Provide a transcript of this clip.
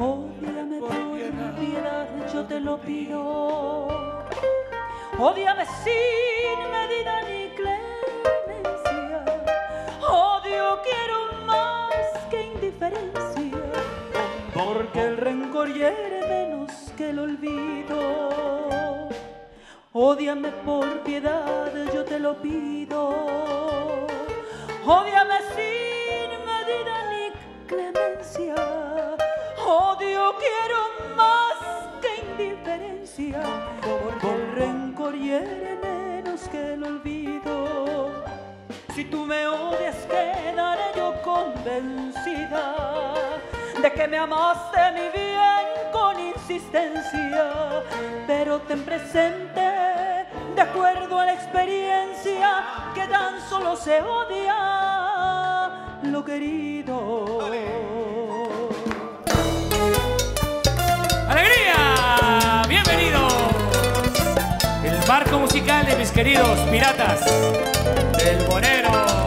Ódiame por piedad, yo te lo pido. Ódiame sin medida ni clemencia. Odio quiero más que indiferencia. Porque el rencor hiere menos que el olvido. Ódiame por piedad, yo te lo pido. Porque el rencor hiere menos que el olvido. Si tú me odias, quedaré yo convencida de que me amaste mi bien con insistencia. Pero ten presente, de acuerdo a la experiencia, que tan solo se odia lo querido. Marco musical de mis queridos piratas del Bonero.